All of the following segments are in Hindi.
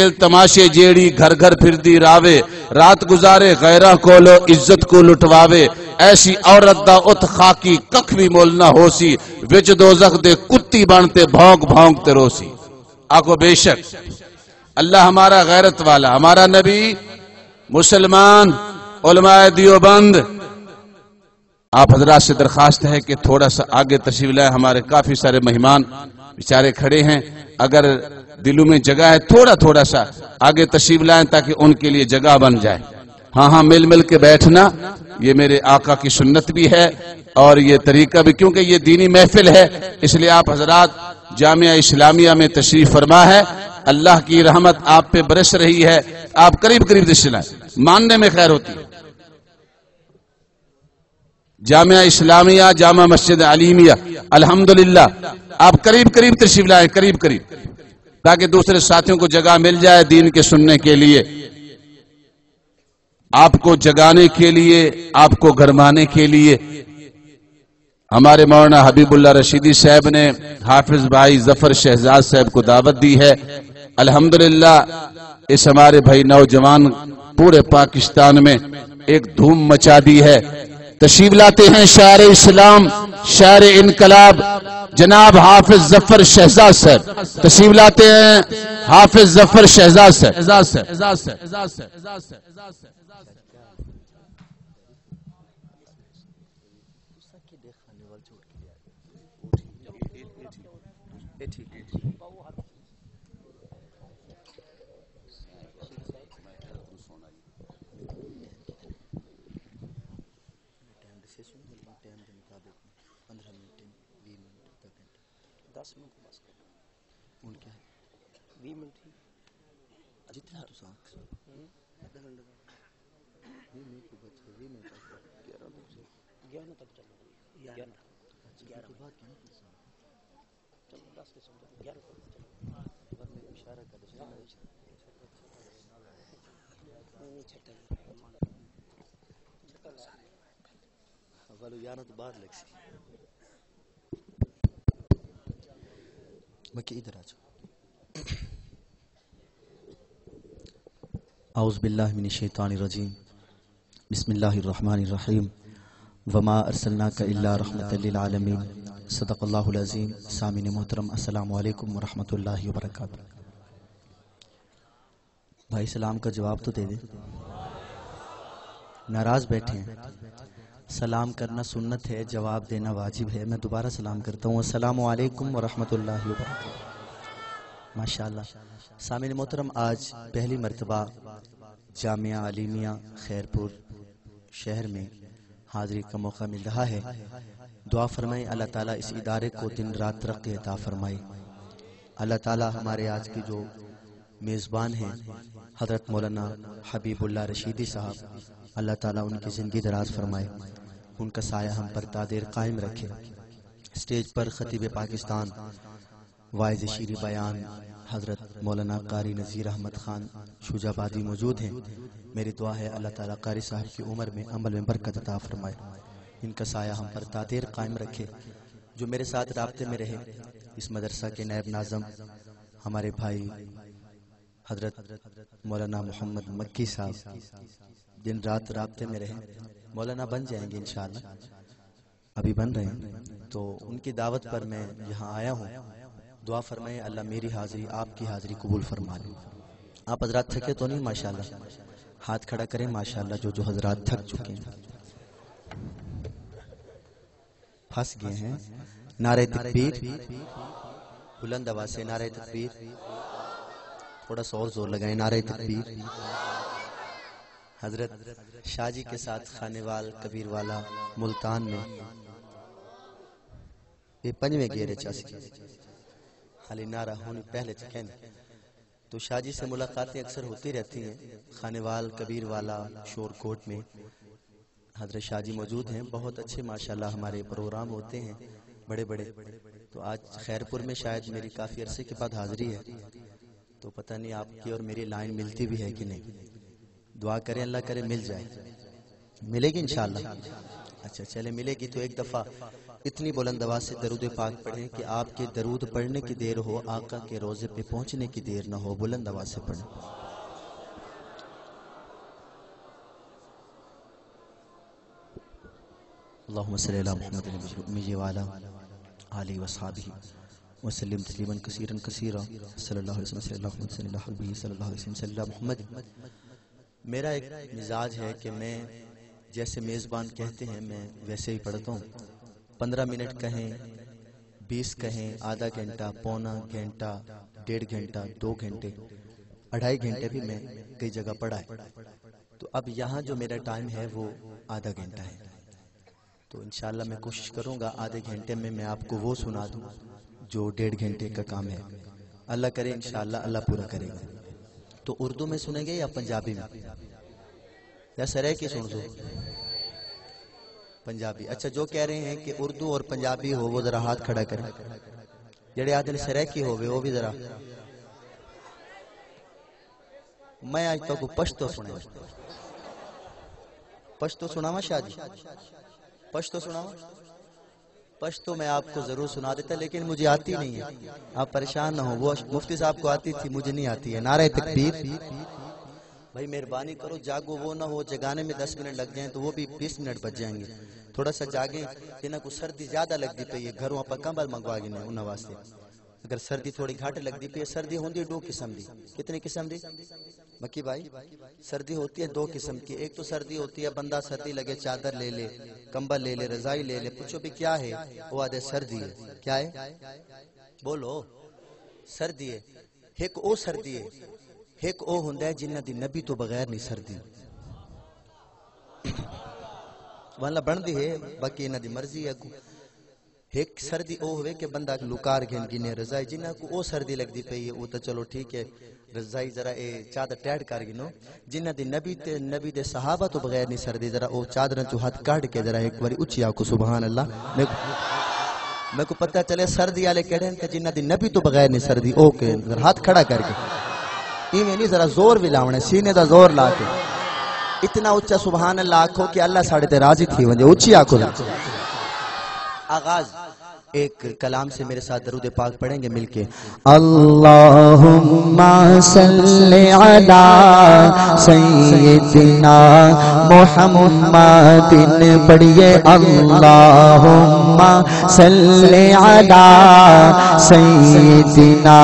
खेल तमाशे जेड़ी घर घर फिरदी रावे, रात गुजारे गैरा कोलो इज़्ज़त को लुटवावे, ऐसी औरत दा उत खाकी कख भी मोल ना होसी, विच दोजख दे कुत्ती बनते भौंक भौंकते रोसी। आको बेशक, अल्लाह हमारा गैरत वाला, हमारा नबी, मुसलमान, उलमाए दियोबंद, आप हजरात से दरखास्त है कि थोड़ा सा आगे तशरीफ़ लाए, हमारे काफ़ी सारे मेहमान, बेचारे खड़े हैं, अगर दिलों में जगह है थोड़ा थोड़ा सा। आगे तशरीफ़ लाएँ ताकि उनके लिए जगह बन जाए। हाँ हाँ मिल मिल के बैठना, ये मेरे आका की सुन्नत भी है और ये तरीका भी, क्योंकि ये दीनी महफिल है, इसलिए आप हजरात जामिया इस्लामिया में तशरीफ़ फरमा है। अल्लाह की रहमत आप पे बरस रही है। आप करीब करीब लाए। मानने में खैर होती है। जामिया इस्लामिया, जामा मस्जिद अलीमिया अल्हम्दुलिल्लाह। आप करीब करीब तशरीफ़ लाए करीब करीब ताकि दूसरे साथियों को जगह मिल जाए दीन के सुनने के लिए। आपको जगाने के लिए, आपको गरमाने के लिए। हमारे मौलाना हबीबुल्ला रशीदी साहब ने हाफिज भाई ज़फ़र शहजाद साहब को दावत दी है, अल्हम्दुलिल्लाह, इस हमारे भाई नौजवान पूरे पाकिस्तान में एक धूम मचा दी है। तशीब लाते हैं शायर इस्लाम, शायर इनकलाब जनाब हाफिज ज़फ़र शहजाद सर तशीब लाते हैं। हाफिज ज़फ़र शहजाद साहब दस मिनट बस ਹੁਣ क्या है 20 मिनट ही जितना तो सांख आधा घंटे का 20 मिनट को बच गए 20 मिनट 11 तक से 11 तक चलो 11 11 के बाद क्या चलो 10 के समझो 11 को चलो बाद में इशारा कर दो नहीं छठा छठा वालो 11 तो मोहतरम। वरहमतुल्लाहि वबरकातुहू। भाई सलाम का जवाब तो दे। नाराज़ बैठे हैं। सलाम करना सुन्नत है, जवाब देना वाजिब है। मैं दोबारा सलाम करता हूँ। वरहमतुल्लाहि वबरकातुहू। माशाल्लाह। सामिन मोहतरम, आज पहली मरतबा जामिया आलिमिया खैरपुर शहर में हाजिरी का मौका मिल रहा है। दुआ फरमाए, अल्लाह ताला इस इदारे को दिन रात तरक्की अता फरमाए। अल्लाह ताला हमारे आज की जो मेज़बान हैं, हज़रत मौलाना हबीबुल्ला रशीदी साहब अल्लाह ताला उनकी ज़िंदगी दराज फरमाए। उनका साया हम पर तादेर कायम रखे। स्टेज पर खतीब पाकिस्तान। वायज शीर बयान। हज़रत मौलाना कारी नज़ीर अहमद खान शुजाबादी मौजूद हैं। मेरी दुआ है अल्लाह ताला कारी साहब की उम्र में अमल में बरकत अता फरमाए। इनका साया हम पर तादेर कायम रखे। जो मेरे साथ रबते में रहे। इस मदरसा के नायब नाजम। हमारे भाई हज़रत मौलाना मोहम्मद मक्की साहब। दिन रात रबते में रहे, मौलाना बन जाएँगे इंशाल्लाह। अभी बन रहे हैं तो उनकी दावत पर मैं यहाँ आया हूँ। दुआ फरमाए, अल्लाह मेरी हाजिरी, आपकी हाजिरी कबूल फरमा ले। आप हजरात थके तो नहीं, माशाल्लाह। हाथ खड़ा करें, माशाल्लाह, जो जो हजरात थक चुके हैं। फंस गए हैं। नारे तकबीर, बुलंद आवाज़ से नारे तकबीर। थोड़ा सा और ज़ोर लगाए, नारे तकबीर। हज़रत शाहजी के साथ खानेवाल कबीर वाला मुल्तान में। ये पंजवें गेरे चासी। खाली नारा होने पहले कहने। तो शाहजी से मुलाकातें अक्सर होती रहती हैं खानेवाल कबीर वाला शोरकोट में। हज़रत शाहजी मौजूद हैं, बहुत अच्छे माशाल्लाह हमारे प्रोग्राम होते हैं बड़े बड़े तो आज खैरपुर में शायद मेरी काफ़ी अरसे के बाद हाजिरी है। तो पता नहीं आपकी और मेरी लाइन मिलती भी है कि नहीं। दुआ करें, अल्लाह करे, मिल जाए। मिलेगी इंशाल्लाह। अच्छा चले, मिलेगी तो एक दफ़ा इतनी बुलंद आवाज़ से दरूद पाक पढ़ें कि आपके दरूद पढ़ने की देर हो, आका के रोज़े पे पहुँचने की देर ना हो। बुलंद आवाज़ से पढ़ें। अल्लाहुम्म सल्लि अला मुहम्मद नबी वाला आलि मेरा एक मिजाज है कि मैं जैसे मेज़बान कहते हैं, मैं वैसे ही पढ़ता हूँ। पंद्रह मिनट कहें, बीस कहें, आधा घंटा, पौना घंटा, डेढ़ घंटा, दो घंटे, अढ़ाई घंटे भी मैं कई जगह पढ़ा है। तो अब यहाँ जो मेरा टाइम है, वो आधा घंटा है। तो इनशाला मैं कोशिश करूँगा, आधे घंटे में मैं आपको वो सुना दूँ, जो डेढ़ घंटे का काम है। अल्लाह करे, इंशाल्लाह अल्लाह पूरा करेगा। तो उर्दू में सुनेंगे या पंजाबी में? या सरे की सुन दो पंजाबी। अच्छा जो कह रहे हैं कि उर्दू और पंजाबी हो, वो जरा हाथ खड़ा करें। जड़े आदमी सरेकी हो वो भी जरा। मैं आज तक पश्तो सुने। पश्तो सुनावा शादी? पश्तो सुनावा? पश्तो मैं आपको ज़रूर सुना देता लेकिन मुझे आती नहीं है। आप परेशान ना हो वो मुफ्ती साहब को आती थी मुझे नहीं आती है। नारे तकबीर भाई मेहरबानी करो जागो वो ना हो जगाने में दस मिनट लग जाए तो वो भी बीस मिनट बच जाएँगे। थोड़ा सा जागे जिन्हें को सर्दी ज़्यादा लगती पई है घरों आप कंबल मंगवा गए वास्ते। अगर सर्दी थोड़ी घाट लगती पई है सर्दी होंगी दो किस्म की कितनी किस्म की मक्की भाई, सर्दी होती है दो किस्म की। एक तो सर्दी होती है, बंदा सर्दी लगे, चादर ले ले, कंबल ले ले, रजाई ले ले, पूछो भी क्या है? वो आधे सर्दी है। क्या है? बोलो। सर्दी है। एक ओ सर्दी है। एक ओ हों जिन्हें की नबी तो बगैर नहीं सर्दी। वाला बनती है, बाकी इन्हों की मर्ज़ी है। एक सर्दी ओ हो बंदा लुकार गिन गिने, रजाई जिन्हें को सर्दी लगती पई है, वो तो चलो ठीक है। रजाई जरा ए चादर टैड कर गिनो। जिन्ना दी नबी ते नबी दे सहाबा तो बगैर नहीं सर्दी, जरा ओ चादर चो हाथ काट के जरा एक बारी उची आको सुभान अल्लाह मैं मैं को पता चले सर्दी वाले कहड़े हैं जिन्ना दी नबी तो बगैर नहीं सर्दी, ओ के जरा हाथ खड़ा करके इवें नहीं, जरा ज़ोर भी लावणे सीने दा ज़ोर ला के। इतना उच्चा सुभान अल्लाह आखो कि अल्लाह साडे ते राज़ी थी वने उची आखो आगाज़। एक कलाम से मेरे साथ दरूद पाक पढ़ेंगे मिलके। अल्लाहुम्मा सल्ली अला सय्यिदिना मुहम्मदिन। पढ़िए, अल्लाहुम्मा सल्ली सय्यिदिना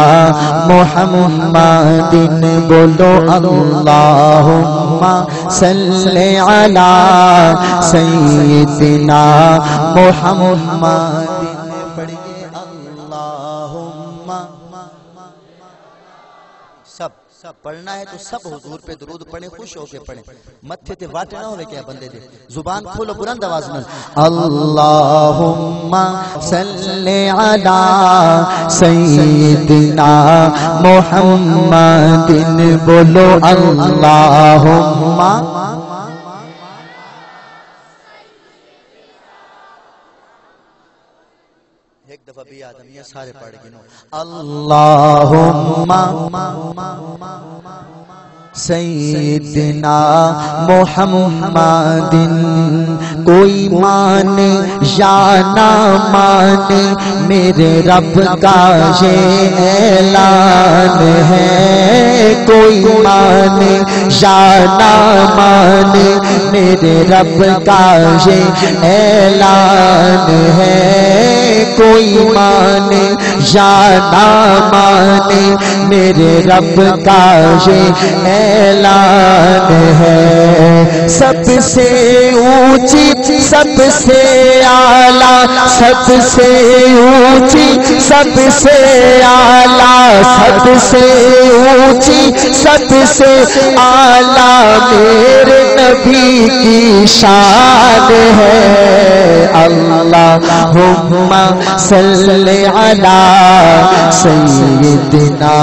मुहम्मदिन। बोलो, अल्लाहुम्मा सल्ली अला सय्यिदिना पढ़ना है तो सब हुजूर पे दरूद पढ़े, खुश होके पढ़े। मत्थे ते वाटे ना होवे क्या बंदे दे? ज़ुबान खोलो, बुलंद आवाज़ में। अल्लाहुम्मा सल्ले अला सय्यिदिना मोहम्मदिन। बोलो अल्लाहुम्मा। भी आदम सारे पढ़ गिनो। अल्लाहुम्मा। सैदना मोहम्मदिन। कोई माने या ना माने मेरे रब का ये ऐलान है। कोई माने या ना माने मेरे रब का ये ऐलान है। कोई माने या ना माने मेरे रब का ये ऐलान है। सबसे ऊँची, सबसे आला, सबसे ऊँची, सबसे आला, सबसे ऊँची, सबसे आला मेरे नबी की शान है। अल्लाहुम्मा सल्ली अला सय्यिदिना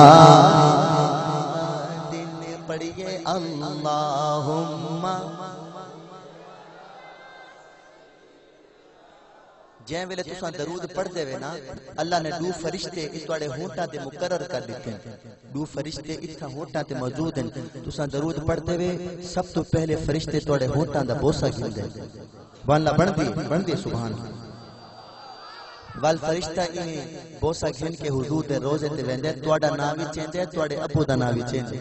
जै वेले तुसा दरूद पढ़दे वे ना अल्लाह ने दो फरिश्ते इस ਤੁਹਾਡੇ ਹੋਂਠਾਂ ਤੇ ਮੁਕਰਰ ਕਰ ਦਿੱਤੇ दो फरिश्ते इत्था होंठां ते मौजूद हैं तुसा दरूद पढ़दे वे सब तो पहले फरिश्ते ਤੁਹਾਡੇ ਹੋਂਠਾਂ ਦਾ ਬੋਸਾ ਗਿੰਦੇ बनला बनती बनती सुभान वल फरिश्ता इवें बोसा घिन के हुजूर दे रोजे ते वेंदे ਤੁਹਾਡਾ ਨਾਮ ਵੀ ਚੇਂਦੇ ਹੈ ਤੁਹਾਡੇ ਅੱਬੂ ਦਾ ਨਾਮ ਵੀ ਚੇਂਦੇ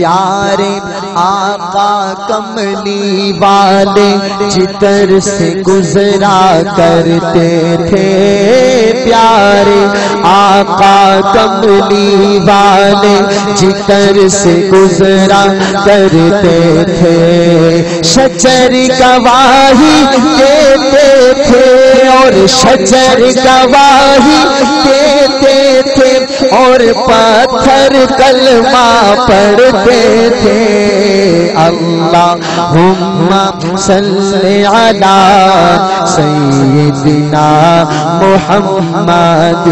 प्यारे आका कमली वाले जितर से गुजरा करते थे। प्यारे आका कमली वाले जितर से गुजरा करते थे। शजर गवाही देते थे और शजर गवाही देते और पत्थर कलमा पढ़ते थे। अल्लाह सल्ले अला सैयदना मुहम्मद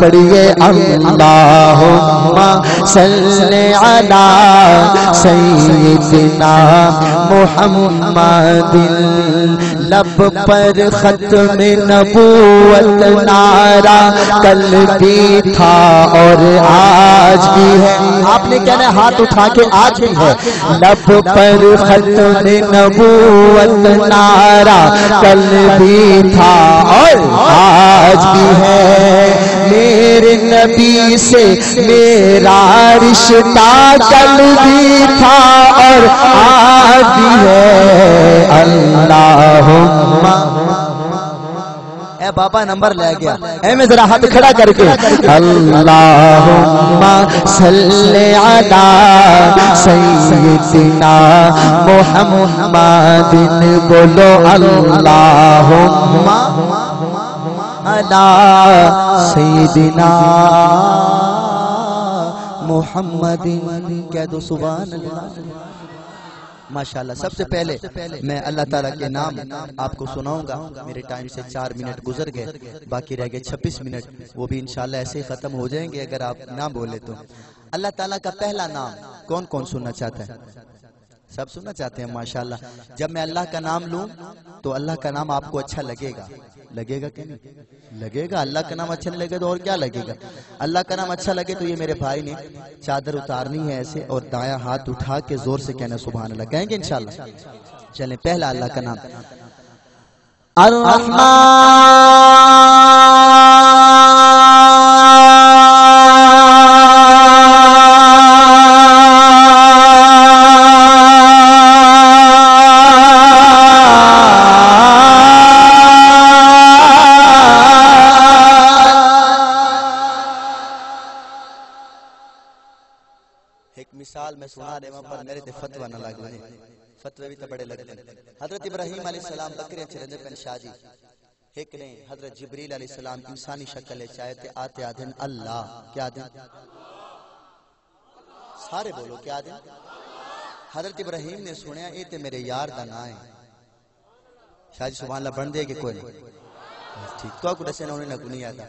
पढ़िए। अल्लाह सल्ले अला सैयदना मुहम्मद लब पर खत्म नबूवत नारा कल भी था। और आज भी है। आपने कहना है हाथ उठा के आज भी है। लब पर खत्म नबूवत नारा कल भी था और आज भी है। मेरे नबी से मेरा रिश्ता कल भी था और आज भी है। अल्लाहुम्मा ए बाबा नंबर ले गया। ए मैं जरा हाथ खड़ा करके। अल्लाहुम्मा सल्ले अला बोलो अल्लाहुम्मा अला सय्यिदना कह दो सुभान अल्लाह माशाल्लाह सबसे पहले मैं अल्लाह ताला के नाम आपको सुनाऊँगा। मेरे टाइम से चार मिनट गुजर गए। बाकी रह गए छब्बीस मिनट। वो भी इंशाल्लाह ऐसे ही खत्म हो जाएँगे अगर आप ना बोले तो। अल्लाह ताला का पहला नाम कौन कौन सुनना चाहता है? सब सुनना चाहते हैं, माशाल्लाह। जब मैं अल्लाह का नाम लूँ तो अल्लाह का नाम आपको अच्छा लगेगा। लगेगा कि नहीं? लगेगा। अल्लाह का नाम अच्छा नहीं लगेगा तो और क्या लगेगा? अल्लाह का नाम अच्छा लगे तो ये मेरे भाई ने चादर उतारनी है ऐसे और दाया हाथ उठा के ज़ोर से कहना सुबह अल्लाह कहेंगे इंशाल्लाह? चलें, पहला अल्लाह का नाम। एक फतवे भी तो बड़े लगते हैं। हज़रत इब्राहिम सलाम बकरियाँ चरंदे पेन शादी। एक ने हज़रत जिब्रील सलाम इंसानी शक्ल चाहे ते आते आदन अल्लाह, क्या दिन? सारे बोलो, क्या दिन? हज़रत इब्राहिम ने सुनया ये ते मेरे यार दा नाम है। शादी सुभान अल्लाह बन देगी कोई। ठीक तो को दसे ना उन्हें नहीं आता।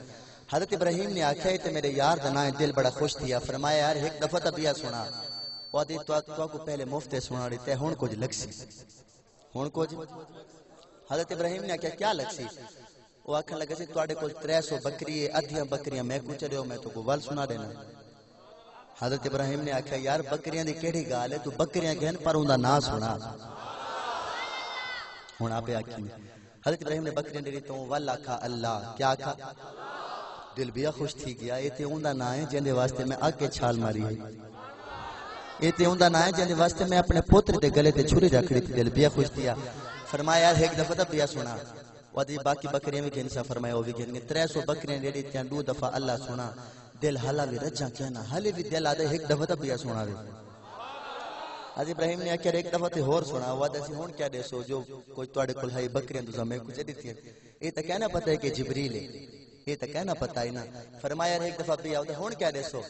हज़रत इब्राहिम ने आख्या ते मेरे यार दा नाम है, दिल बड़ा खुश थिया फरमाया, यार, एक दफ़ा तबिया सुना। पहले मुफ़्त सुना देते हूँ कुछ कुछ। हज़रत इब्राहिम ने क्या क्या लक्ष्य लगे को अद्धिया बकरियाँ मैं हज़रत इब्राहिम ने आख्या, यार, बकरियाँ की केड़ी गाल है? तू बकरिया कह पर ना सुना। हूँ आपे आखी, हज़रत इब्राहिम ने बकरियाँ डेरी तू वल आखा, अल्लाह, क्या आखा? दिल भी खुश थी गया ये ना है, जिंदे वास्ते मैं आके छाल मारी ये तो उनका ना है जिन्हें वास्ते मैं अपने पोत्र के गले से छुरी रख दी दिल बिया खुश दिया फरमाया यार एक दफ़ा तो बिया सुना वादी बाकी बकरियाँ भी गिन सा फरमाया वो भी गिन गई त्रै सौ बकरियाँ डेढ़ी त्या दो दफ़ा अल्लाह सुना दिल हला भी रजा क्या ना हले भी दिल आदे एक दफ़ा तो बिया सुना वे अज इब्राहिम ने आख्या एक दफ़ा तो होर सुना वाद असि हुन क्या देसो जो कोई तुहाडे कोल है बकरियाँ तुसा मैं कुछ दी थी ए तो कहना पता है कि जिब्रील है ये तो कहना पता ही ना। फरमाया, एक दफ़ा बिया होता हूँ क्या देसो?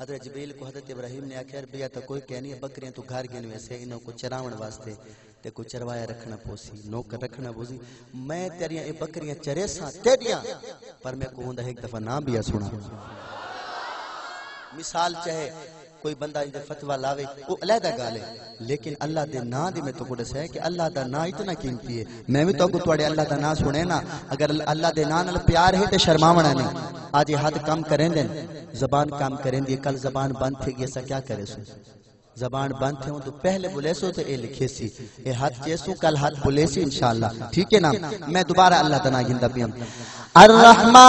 हज़रत जबील को हज़रत इब्राहिम ने आखिर, भैया तो कोई कहनी है बकरियाँ तू घर गिन वैसे इन्हों को चरावन वास्ते ते कोई चरवाया रखना पोसी, नौकर रखना पोसी। मैं तेरिया ये बकरियाँ चरे सा तेरिया पर मैं को एक दफ़ा ना भी सुना मिसाल चाहे कोई बंदा इधर फतवा लावे, वो अलग गल है। लेकिन अल्लाह के ना दे मैं तुमको दसा है कि अल्लाह का ना इतना कीमती है। मैं भी तो थोड़े अल्लाह का ना सुने ना, अगर अल्लाह के ना प्यार है तो शर्मावना नहीं। आज हद कम करें दिन, जबान काम करें दी, कल जबान बंद थी ऐसा क्या करे सो? जबान बंद थे तो पहले बोले सो तो ये लिखे सी। ये हाथ जेसू कल हाथ बोले सी इंशाल्लाह। ठीक है ना? मैं दोबारा अल्लाह तना गिंदा पियम अर रहमान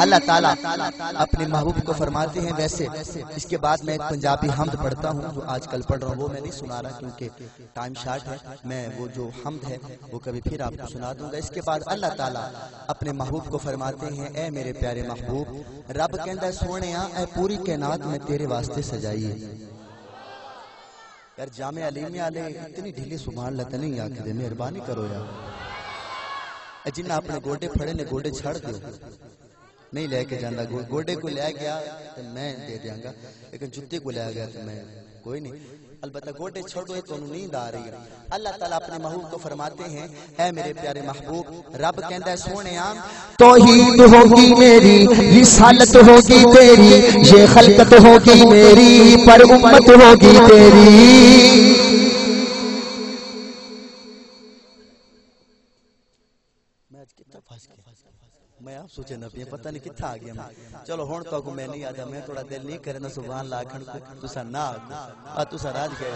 अल्लाह ताला अपने महबूब को फरमाते हैं, वैसे इसके बाद मैं पंजाबी हमद पढ़ता हूँ, जो आजकल पढ़ रहा हूँ, वो मैं नहीं सुना रहा क्योंकि टाइम शार्ट है। मैं वो जो हमद है, वो कभी फिर आपको सुना दूँगा। इसके बाद अल्लाह ताला अपने महबूब को फरमाते हैं, ए मेरे प्यारे महबूब, रब कहता सोने ए पूरी कैनात में तेरे वास्ते सजाइए। यार जामे अलीम आले इतनी ढीली सुभान लत नहीं आखिर मेहरबानी करो यार। जिन्हें अपने गोडे फड़े ने, गोडे छड़ दो नहीं लेके जाता गोडे को ले गया तो मैं दे देंगा। लेकिन जूते को ले गया तो मैं कोई नहीं। अलबत्ता गोडे छोड़ो तो नींद आ रही है। अल्लाह ताला अपने महबूब को फरमाते हैं ऐ मेरे प्यारे महबूब रब कहता है सोने तौहीद होगी मेरी रिसालत होगी तेरी ये खलकत होगी मेरी पर उम्मत होगी तेरी। मैं आज कितना फंस गया मैं आप सोचे ना पिया पता नहीं कितना आ गया मैं। चलो हूँ तक तो मैं नहीं आता मैं थोड़ा दिल नहीं करे ना सुबह लाखन तुसा ना आ तुसा राज गए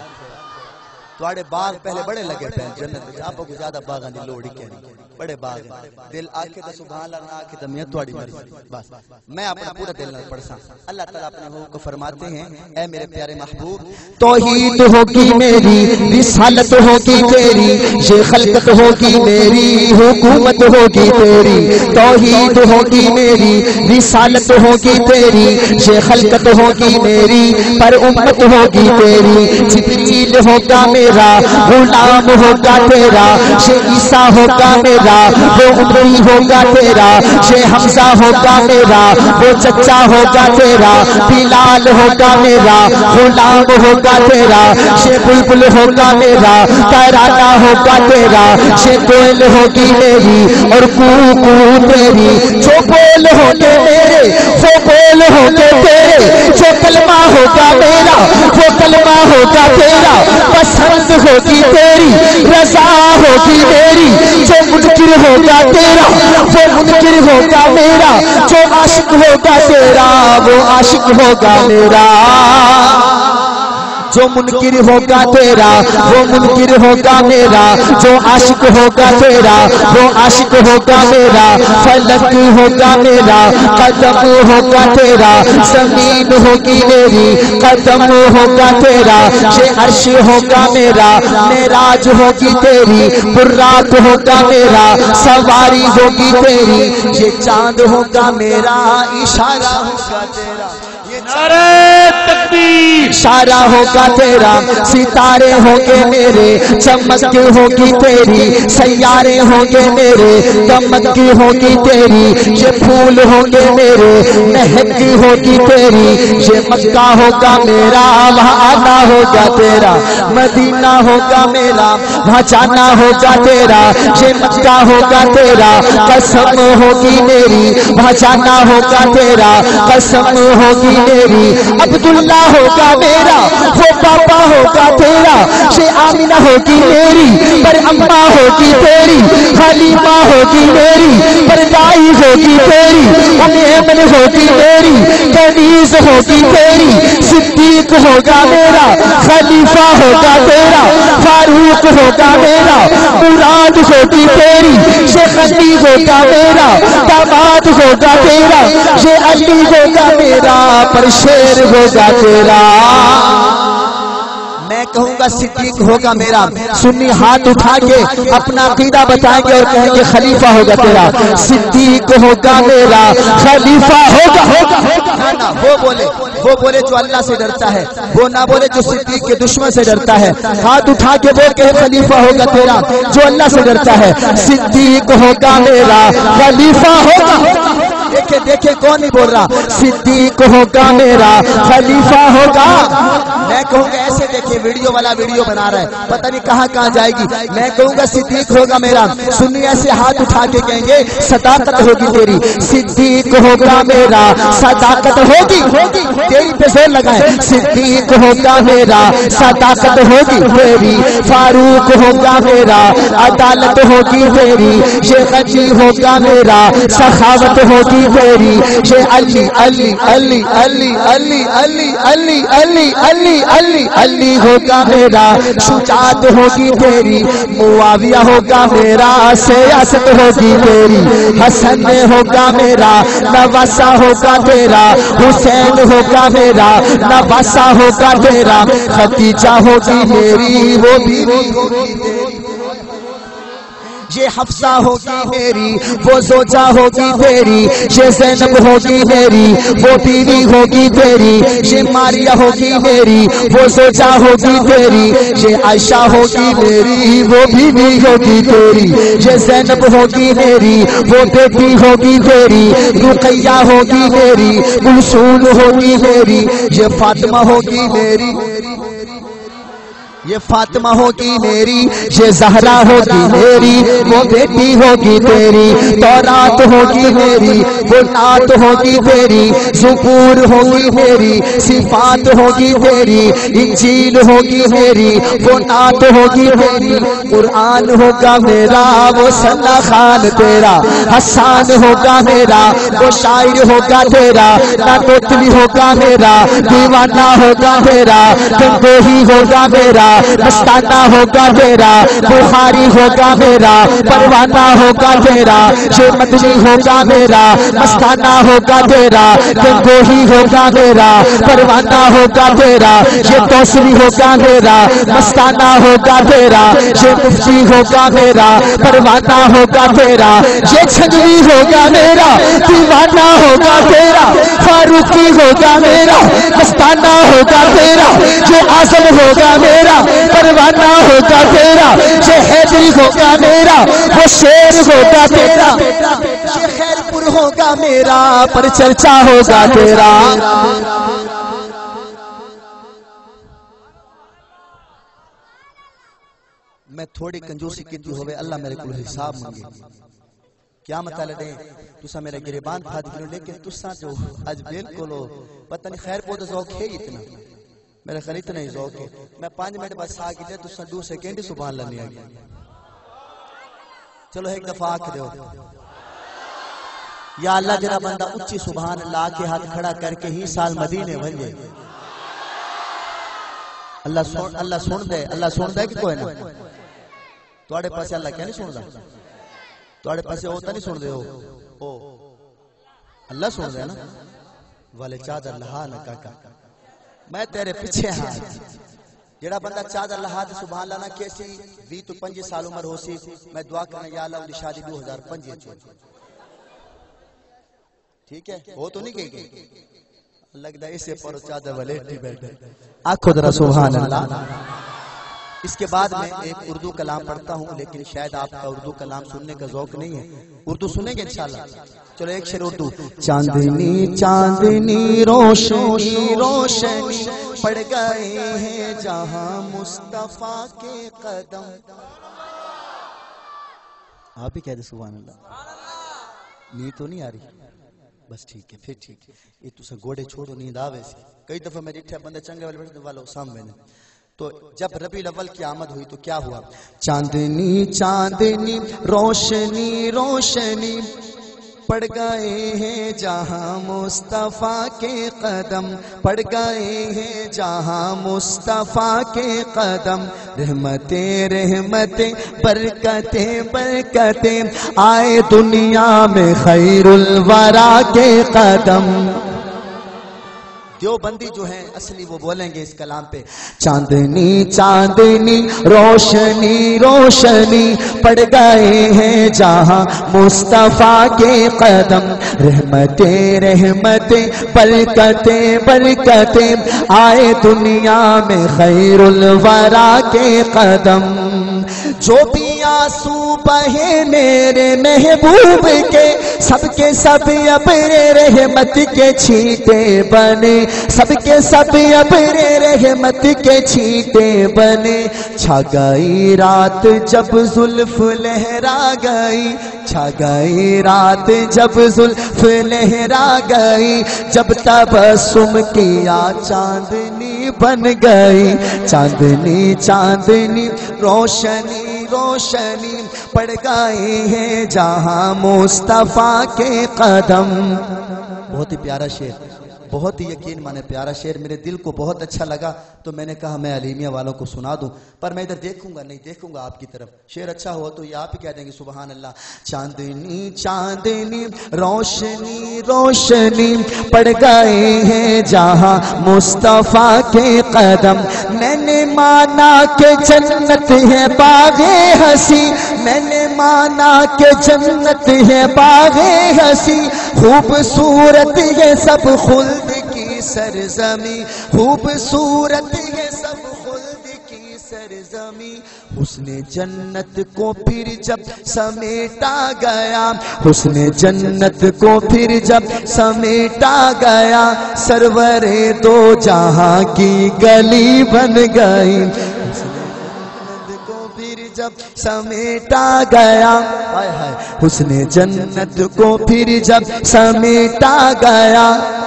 थोड़े बाग पहले बड़े लगे पे जन्नत आपको ज़्यादा बागा की लोड़ ही कहनी बड़े बाग हैं। दिल आखे तो सुभान ना आखे तो मियाँ तुम्हारी मर्ज़ी। बस। मैं अपना पूरा दिल ना पढ़सा। अल्लाह ताला अपने हुक्म को फरमाते हैं ए मेरे प्यारे महबूब, तौहीद होगी मेरी, रिसालत होगी तेरी, ये खलकत होगी मेरी, हुकूमत होगी तेरी, तौहीद होगी मेरी, रिसालत होगी तेरी, ये खलकत होगी मेरी, पर उम्मत होगी तेरी, जिब्रील होगा मेरा, गुलाम होगा तेरा, ये ईसा होगा मेरा वो उमरी होगा तेरा, शे हमजा होगा मेरा, वो चचा होगा तेरा, बिलाल होगा मेरा, गुलाम होगा तेरा, शे बुलबुल होगा मेरा, तराना होगा तेरा ये कोयल होगी मेरी और कू कू तेरी। जो बोल होगे मेरे, वो बोल होगे तेरे। जो कलमा होगा मेरा, वो कलमा होगा तेरा। पसंद होगी तेरी, रजा होगी मेरी। जो मुनकिर होगा तेरा वो मुनकिर होगा मेरा, जो आशिक होगा तेरा, वो आशिक होगा मेरा। जो मुनकिर होगा तेरा, वो मुनकिर होगा मेरा। जो आशिक होगा तेरा, वो आशिक होगा मेरा। फलक होगा मेरा, कदम होगा तेरा। ज़मीन होगी मेरी, कदम होगा तेरा। ये अर्श होगा मेरा, मेराज होगी तेरी। बुर्राक होगा मेरा, सवारी होगी तेरी। ये चाँद होगा मेरा, इशारा होगा तेरा। इशारा होगा तेरा, सितारे होंगे मेरे, चमक होगी तेरी, सैयारे होंगे मेरे दमक होगी तेरी, ये फूल होंगे मेरे महक होगी तेरी, ये मक्का होगा मेरा वहाँ होगा तेरा, मदीना होगा मेरा वहाँ जाना होगा तेरा, ये मक्का होगा तेरा, कसम होगी मेरी वहाँ जाना होगा तेरा, कसम होगी मेरी अब्दुल्ला होगा मेरा, वो पापा होगा तेरा। से आमिना होगी मेरी, पर अम्मा होगी तेरी। हलीमा होगी मेरी, पर दाई होगी तेरी। अमेमन होगी मेरी कनीज होगी तेरी। सिद्दीक होगा मेरा, खलीफा होगा तेरा। फारूक होगा मेरा, मुराद होगी तेरी। शेख अली होगा मेरा, दामाद होगा तेरा। ये अली होगा मेरा, पर शेर होगा तेरा। मैं कहूँगा, सिद्दीक होगा मेरा। सुन्नी हाथ उठा के अपना अकीदा बताएँगे और कहेंगे, खलीफा होगा तेरा। सिद्दीक होगा मेरा, खलीफा होगा। होगा ना, वो बोले वो बोले जो अल्लाह से डरता है। वो ना बोले जो सिद्दीक के दुश्मन से डरता है। हाथ उठा के बोल के खलीफा होगा तेरा, जो अल्लाह से डरता है। सिद्दीक होगा मेरा, खलीफा होगा। देखे देखे कौन नहीं बोल रहा? सिद्दीक होगा मेरा, खलीफा होगा। मैं कहूँगा, ऐसे देखे, वीडियो वाला वीडियो बना रहा है। पता नहीं कहाँ कहाँ जाएगी। मैं कहूँगा, सिद्दीक होगा मेरा। सुन्नी ऐसे हाथ उठा के कहेंगे, सदाकत होगी तेरी। सिद्दीक होगा मेरा, सदाकत होगी। होगी तेरी पे ज़ोर लगाए। सिद्दीक होगा मेरा, सदाकत होगी तेरी। फारूक होगा मेरा, अदालत होगी तेरी। ये होगा मेरा, सखावत होगी तेरी ये अली अली अली अली अली अली अली अली अली अली अली होगा मेरा शुजात होगी तेरी मुआविया होगा मेरा सियासत होगी तेरी हसन होगा मेरा नवासा होगा तेरा हुसैन होगा मेरा नवासा होगा तेरा खतीजा होगी मेरी वो बीवी होगी तेरी ये हफ्सा होगी मेरी, वो सोचा होगी तेरी, ये जैनब होगी मेरी, वो बीवी होगी तेरी, ये मारिया होगी मेरी, वो सोचा होगी तेरी, ये आयशा होगी मेरी, वो बीवी होगी तेरी, ये जैनब होगी मेरी, वो बेटी होगी तेरी, रुकैया होगी मेरी कुलसूल होगी मेरी, ये फातिमा होगी मेरी। ये फातिमा होगी मेरी, ये जहरा होगी मेरी, वो बेटी होगी तेरी तो रात होगी मेरी वो नात होगी तेरी, जुबूर होगी मेरी, सिफात होगी तेरी, इंजील होगी मेरी वो नात होगी मेरी, कुरान होगा मेरा, वो सन्ना खान तेरा, हसान होगा मेरा, वो शायर होगा तेरा, ना कोतली होगा मेरा, दीवाना होगा मेरा, गंगोही होगा मेरा मस्ताना होगा तेरा बुखारी होगा मेरा परवाना होगा तेरा ये मदनी होगा मेरा मस्ताना होगा तेरा गंगोही होगा मेरा परवाना होगा तेरा ये तोसरी होगा मेरा मस्ताना होगा तेरा ये मुफ्ती होगा मेरा परवाना होगा तेरा ये छजरी होगा मेरा दीवाना होगा तेरा फारूकी होगा मेरा मस्ताना होगा तेरा जो आज़म होगा मेरा परवाना होगा तेरा ये हैदरी होगा मेरा, वो शेर होगा तेरा। ये खैरपुर होगा मेरा, पर चर्चा होगा तेरा। मैं थोड़ी कंजूसी की होवे अल्लाह मेरे को हिसाब मांगे। क्या मतलब है तुसा मेरा गिरबान फाद लेकिन तुसा जो आज बिल्कुल पता नहीं खैर पौधा जौक है इतना। मेरे खान इतना ही जोक है। मैं पाँच मिनट बाद सा की तुसा दो सेकेंड सुबह लाने आ गया चलो एक दफ़ा आख दो। या अल्लाह जरा बंदा उच्ची सुबह ला के हाथ खड़ा करके ही साल मदीने वंजे अल्लाह सुन अल्लाह सुन दे, अल्लाह सुन दे कि कोई ना? तोड़े पास अल्लाह क्या नहीं सुन सुनता तोड़े पास होता नहीं सुन दे हो अल्लाह सुन दे ना? वाले चादर लहा ना काका। मैं तेरे पीछे हार जेड़ा बंदा चाद अल्लाह ते सुभान अल्लाह ना केसी 20 साल उम्र होसी मैं दुआ करना, या अल्लाह उनकी शादी 2005 च ठीक है? वो तो नहीं कही लगदा इसे पर चादर वाले बैठे। आँखों जरा सुभान अल्लाह इसके बाद मैं एक उर्दू कलाम पढ़ता हूँ, लेकिन शायद आपका उर्दू कलाम सुनने का जौक नहीं है। उर्दू सुनेंगे इंशाल्लाह। चलो, एक शेर उर्दू। चांदनी चांदनी, रोशनी रोशनी, पड़ गए हैं जहाँ मुस्तफ़ा के कदम। आप ही कह दे सुबह नींद तो नहीं आ रही? बस ठीक है, फिर ठीक है। ये तुसा घोड़े छोड़ो, नींद आवे कई दफ़ा मैं इठे बंदे चंगे वाले बैठने वालों सामने। तो जब रबी अव्वल की आमद हुई तो क्या हुआ? चांदनी चांदनी, रोशनी रोशनी पड़ गए हैं जहाँ मुस्तफ़ा के कदम, पड़ गए हैं जहाँ मुस्तफ़ा के कदम। रहमते रहमते, बरकते बरकते, आए दुनिया में खैरुल वरा के कदम। देवबंदी जो है, असली वो बोलेंगे इस कलाम पे। चांदनी चांदनी, रोशनी रोशनी पड़ गए हैं जहाँ मुस्तफ़ा के कदम। रहमते रहमते, बरकते बरकते आए दुनिया में खैरुल वरा के कदम। जो भी आँसू बहे मेरे महबूब के, सबके सब अपने रहमत के छीटे बने। सबके सब अपने रहमत के छीटे बने। छा गई रात जब जुल्फ लहरा गई, छा गई रात जब जुल्फ लहरा गई, जब तबसुम किया चांदनी बन गई। चांदनी चांदनी रोशनी रोशनी पड़ गए हैं जहाँ मुस्तफ़ा के कदम। बहुत ही प्यारा शेर। बहुत ही यकीन माने, प्यारा शेर, मेरे दिल को बहुत अच्छा लगा तो मैंने कहा, मैं अलीमिया वालों को सुना दूँ। पर मैं इधर देखूँगा, नहीं देखूँगा आपकी तरफ़। शेर अच्छा हुआ तो ये आप ही कह देंगे सुबहान अल्लाह चांदनी चांदनी, रोशनी रोशनी, पड़ गए हैं जहाँ मुस्तफ़ा के कदम। मैंने माना के जन्नत है बागे हँसी। मैंने माना के जन्नत है, बागे हसी। खूबसूरत ये सब खुल्द की सरजमी। खूबसूरत ये सब खुल्द की सरजमी। उसने जन्नत को फिर जब समेटा गया। उसने जन्नत को फिर जब समेटा गया। सरवरे दो जहाँ की गली बन गई। जब समेटा गया, हाय हाय उसने जन्नत को फिर जब समेटा गया,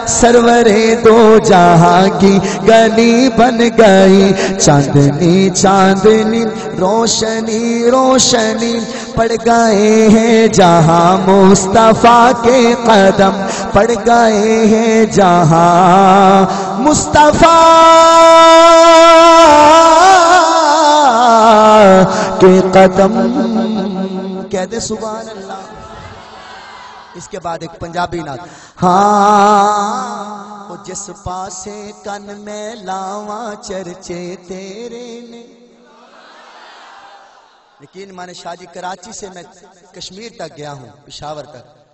सरवरे दो जहाँ की गली बन गई, चांदनी चांदनी, रोशनी रोशनी, पड़ गए हैं जहाँ मुस्तफ़ा के कदम, पड़ गए हैं जहाँ मुस्तफ़ा। के कदम कह दे सुबह इसके बाद एक पंजाबी नाथ हाँ जिस पासे कन में लावा चर्चे तेरे ने। यकीन माने शादी कराची से मैं कश्मीर तक गया हूँ, पिशावर तक।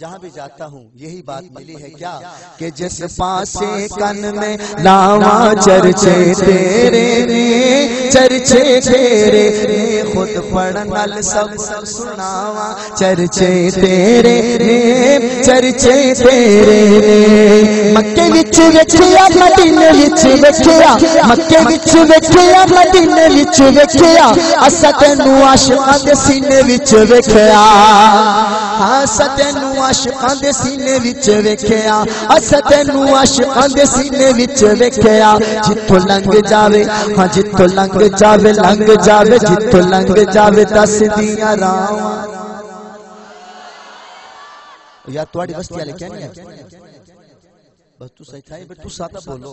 जहाँ भी जाता हूँ यही बात मिली है क्या? कि जिस पासे कन में लावा चर्चे तेरे रे चर्चे तेरे रे खुद पढ़नल सब सब सुनावा। चर्चे तेरे रे चर्चे तेरे। रे। मक्के विच वेखिया मदीने विच वेखिया। मक्के विच वेखिया मदीने विच वेखिया। असा तेनू आशिकां दे सीने विच वेखिया। हाँ असा तेनू आशिकां दे सीने अस तेनू आशिकां दे सीने विच वेख्या अच्छा, जित्थों लंघ जावे, हाँ, जित्थों जावे, लंघ जावे, जित्थों लंघ जावे, दस दियाँ बस तू सही था तू सादा बोलो।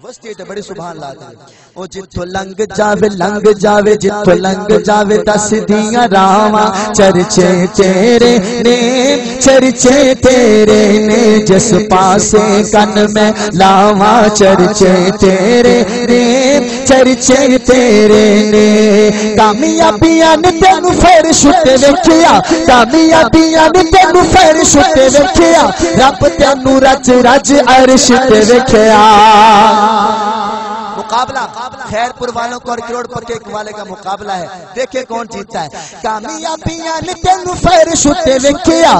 वस्ती तो बड़ी सुभान अल्लाह दी ओ जित्थों लंग जावे लंग जावे, जित्थों लंग जावे, दस दिया रामा चर्चे तेरे ने, चर्चे तेरे ने, जस पासे कन में लावा। चर्चे तेरे ने चर्चे तेरे ने कामयाबियाँ ने तेन फरिश उत्ते वेखिया कामयाबियाँ ने तेन फरिश छुटे देखिया रब तेन रज रज अरश ते वेखिया मुकाबला खैरपुर वालों को और करोड़पति वाले का मुकाबला है देखे कौन जीतता है कामयाबियाँ तेनू फेर छुट्टे वेखिया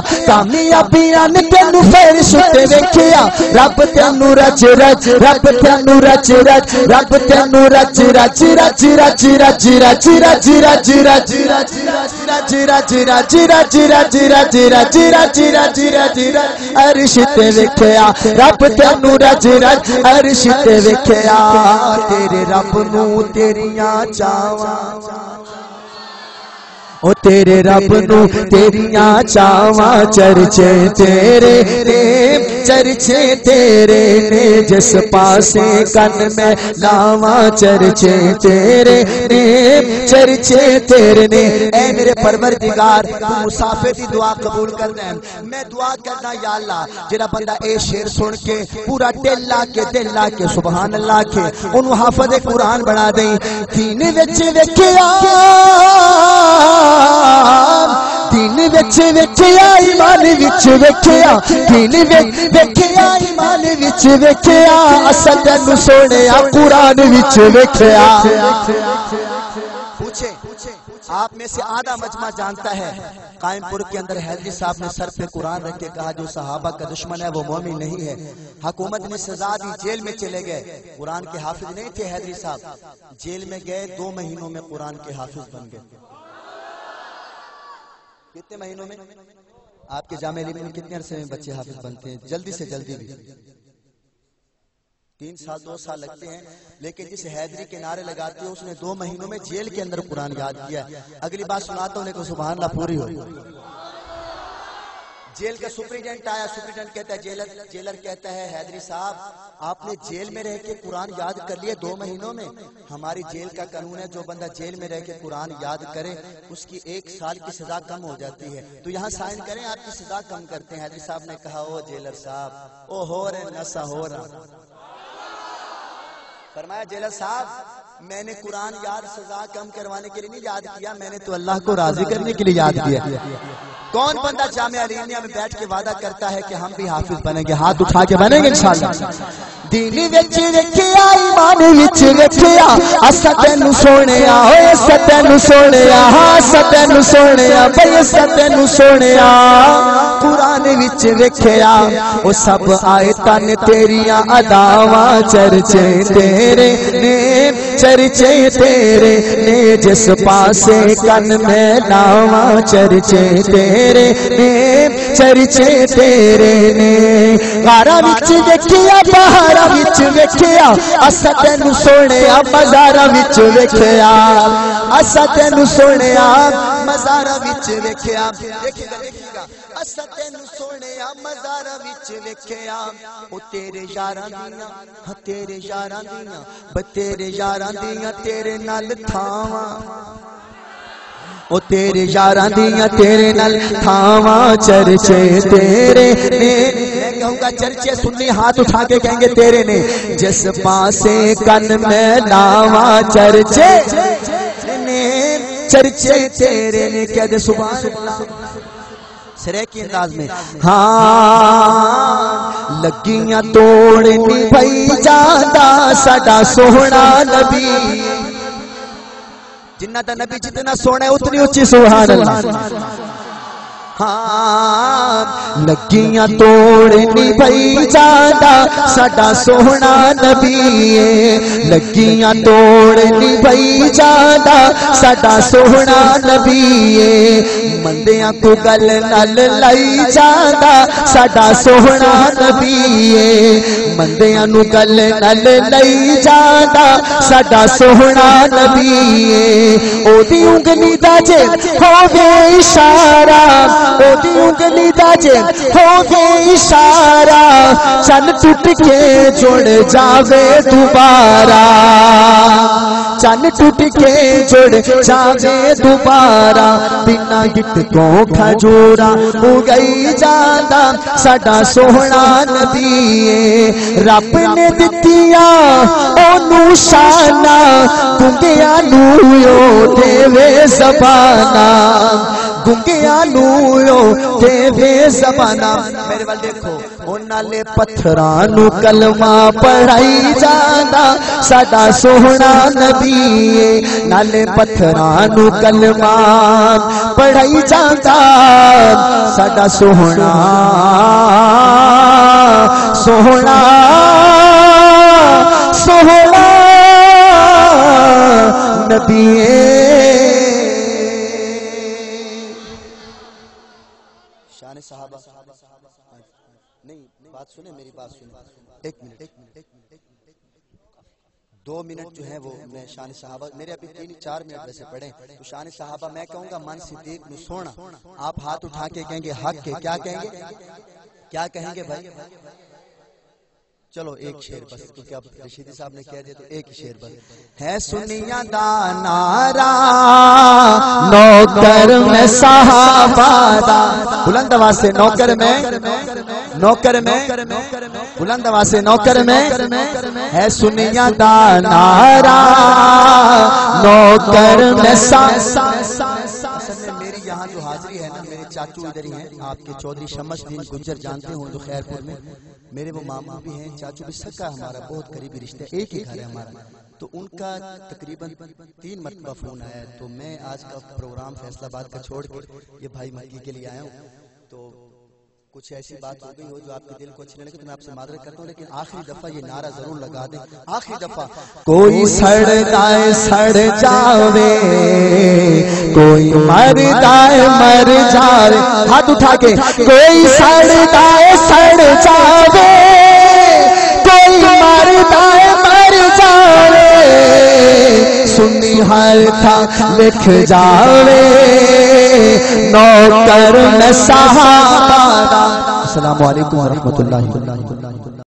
तेनू छुट्टे वेखिया रब तेनू रच रच रब तेनू रच रच रब तेनू रच रच रच रच रच रच रच रच रच ते रब तेनू ते तेरे रब नू तेरिया चावा। ओ तेरे रब नु तेरिया चावा चर्चे तेरे ने चर्चे तेरे ने जिस पासे कन में लावा चर्चे तेरे ने चर्चे तेरे ने। ए मेरे परवरदिगार, तू मुसाफे दी दुआ कबूल कर दे मैं दुआ करना या अल्लाह, जेड़ा बंदा ए शेर सुन के पूरा दिल ला के दिल ला के सुभान अल्लाह के ओनु हाफिज कुरान बना दे। दीन विच वेखिया दिन बिच बिच आई मन बिच वेखिया दिन वेखिया मन बिच वेखिया असल तेन सोने कुरान बिच वेखिया आप में से आधा मजमा जानता है, कायमपुर के अंदर हैदरी साहब ने सर पे कुरान रख के कहा, जो सहाबा का दुश्मन है, वो मोमिन नहीं है। हकूमत ने सजा दी, जेल में चले गए। कुरान के हाफिज नहीं थे हैदरी साहब। जेल में गए, दो महीनों में कुरान के हाफिज बन गए। कितने महीनों में? आपके जामे में कितने अरसे में बच्चे हाफिज बनते हैं? जल्दी से जल्दी भी। तीन साल, दो साल लगते हैं, लेकिन जिस हैदरी के नारे लगाते हो, उसने दो महीनों में जेल के अंदर कुरान याद किया। अगली बात सुनाता हूँ, लेकिन सुबह पूरी हो। जेल का सुप्रिटेंडेंट आया सुप्रिटेंडेंट कहता है, जेलर जेलर कहता है, हैदरी साहब, आपने जेल में रह के कुरान याद कर लिए दो महीनों में? हमारी जेल का कानून है, जो बंदा जेल में रह के कुरान याद करे, उसकी एक साल की सजा कम हो जाती है। तो यहाँ साइन करें, आपकी सजा कम करते हैं। हैदरी साहब ने कहा, ओ जेलर साहब, ओ हो रहे नशा हो रहा फरमाया, जेलर साहब, मैंने कुरान याद, सजा कम करवाने के लिए नहीं याद किया, मैंने तो अल्लाह को राज़ी करने के लिए याद किया। कौन बंदा जामिया में बैठ के वादा करता है कि हम भी हाफिज बनेंगे? हाथ उठा के बनेंगे इंशाल्लाह। दीनी विच वेखिया, ईमान विच वेखिया। असा तेनु सोनिया ओए असा तेनु सोनिया असा तेनु सोनिया बई असा तेनु सोनिया कुरान विच वेखिया, ओ सब आयतां ने तेरियाँ अदावां चर्चे तेरे ने, चर्चे तेरे ने, जिस पासे कन में लावा चर्चे तेरे ने, चर्चे तेरे ने। गारा विच वेखिया बहारा मजारा विच वेखिया। असा तेनु सोनिया मजारा विच वेखिया। असा तेनु सोनिया मजारा विच वेखिया। तेरे यारां दियाँ यारां दियाँ, ब तेरे यारां तेरे नाल थावां। ओ तेरे यारां दियाँ तेरे नाल थावां चर्चे तेरे ने। कहूँगा, चर्चे सुननी हाथ उठा के कहेंगे, तेरे ने। जिस पासे कन में लावा चर्चे, ने। चर्चे तेरे ने, कह दे सुबह सरे की अंदाज में। हाँ लगियाँ तोड़नी भई जादा, साडा सोहना नबी। जिन्ना तो नबी जितना सोना है उतनी ऊँची सुभान अल्लाह हाँ लगियाँ तोड़नी भई जादा, साडा सोहना नबी लगियाँ तोड़नी पई जादा, साडा सोहना नबी मंदियाँ को गल नल लाई जादा, साडा सोहना नबी मंदियाँ गल नल लई जादा, साडा सोहना नबी ओदी उंगली दा जे इशारा उंगली जे होवे इशारा चन टूट के जुड़ जावे दोबारा। चन टूट के जुड़ जावे दोबारा, बिना गिट को खजूरा हो गई जादा। साडा सोहना है, रब ने दितिया ओनू शाना गुंगिया नू देवे जबाना। गुंगिया नू ओ देवे जबाना मेरे वाल देखो नाले पत्थरां कलमा पढ़ाई जादा। साडा सोहना नबी नाले पत्थरां नू कलमा पढ़ाई जादा। साडा सोहना सोहना सोहना नबी एक मिनट एक मिनट दो मिनट जो है वो मैं शान साहबा, मेरे अभी तीन, चार मिनट वैसे पढ़े तो शान साहबा, मैं कहूँगा, मन सिद्दीक नु सोना आप हाथ उठा के कहेंगे, हक के क्या कहेंगे? क्या कहेंगे भाई? चलो, एक शेर बस, क्योंकि अब रशीदी साहब ने कह दिया तो एक शेर बस। है सुनिया दा नारा नौकर में साहबादा बुलंद आवाज़ से नौकर में। नौकर में बुलंद आवाज़ से नौकर में, है सुनिया दा नारा नौकर में मेरी यहाँ जो हाजिरी है ना, मेरे चाचू इधर ही हैं, आपके चौधरी दिन जानते हो जो खैरपुर में। मेरे वो मामा भी हैं, चाचू भी सक्का है हमारा, बहुत करीबी रिश्ता एक ही घर है हमारा। तो उनका तकरीबन तीन मरतबा फ़ोन आया तो मैं आज का प्रोग्राम फैसलाबाद का छोड़ के ये भाई मक्की के लिए आया हूँ। तो कुछ ऐसी बात हो गई हो जो आपके दिल को अच्छी लगे तो मैं आपसे मादरत करता हूँ लेकिन आखिरी दफ़ा ये नारा ज़रूर लगा दे। आखिरी दफ़ा। कोई सड़ जाए सड़ जावे कोई मर जाए मर जावे हाथ उठा के कोई सड़ जाए सड़ जावे सुनी हर था लिख जावे। नौकर नसाहा अस्सलाम वालेकुम वरहमतुल्लाहि